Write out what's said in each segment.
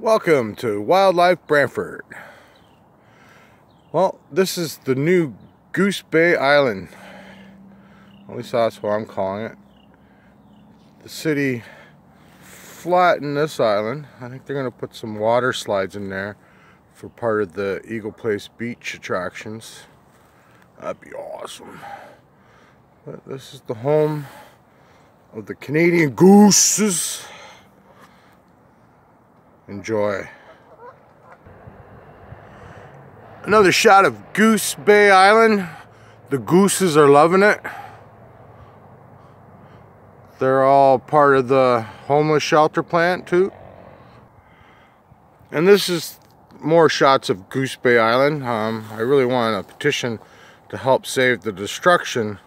Welcome to Wildlife Brantford. Well, this is the new Goose Bay Island. At least that's what I'm calling it. The city flattened this island. I think they're going to put some water slides in there for part of the Eagle Place beach attractions. That'd be awesome. But this is the home of the Canadian gooses. Enjoy. Another shot of Goose Bay Island. The gooses are loving it. They're all part of the homeless shelter plant too. And this is more shots of Goose Bay Island. Um, I really want a petition to help save the destruction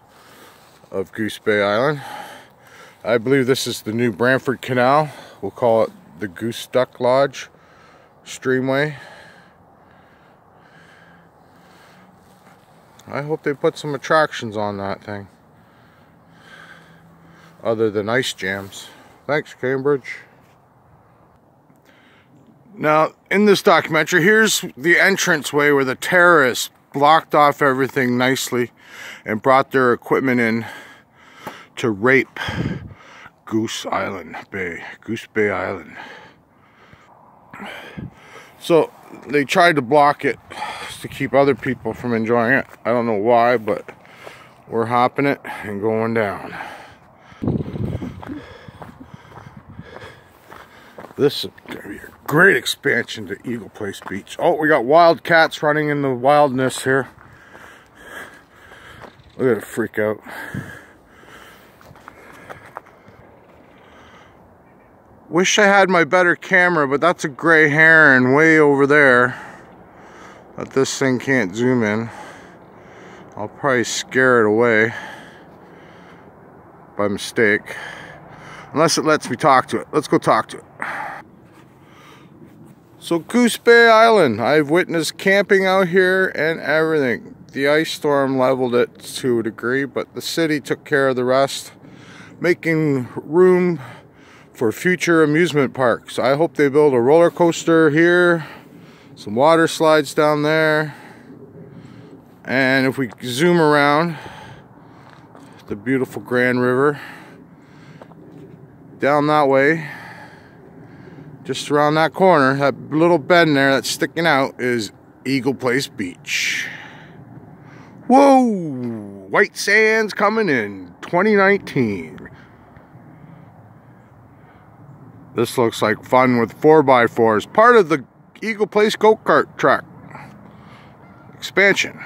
of Goose Bay Island. I believe this is the new Brantford Canal. We'll call it the Goose Duck Lodge Streamway. I hope they put some attractions on that thing. Other than ice jams. Thanks, Cambridge. Now, in this documentary, here's the entranceway where the terrorists blocked off everything nicely and brought their equipment in to rape Goose Island Bay, Goose Bay Island. So they tried to block it to keep other people from enjoying it. I don't know why, but we're hopping it and going down. This is going to be a great expansion to Eagle Place Beach. Oh, we got wild cats running in the wildness here. Look at it freak out. Wish I had my better camera, but that's a gray heron way over there that this thing can't zoom in. I'll probably scare it away by mistake. Unless it lets me talk to it. Let's go talk to it. So Goose Bay Island, I've witnessed camping out here and everything. The ice storm leveled it to a degree, but the city took care of the rest, making room for future amusement parks. I hope they build a roller coaster here, some water slides down there, and if we zoom around the beautiful Grand River, down that way, just around that corner, that little bend there that's sticking out is Eagle Place Beach. Whoa! White Sands coming in 2019. This looks like fun with 4x4s. Part of the Eagle Place go-kart track expansion.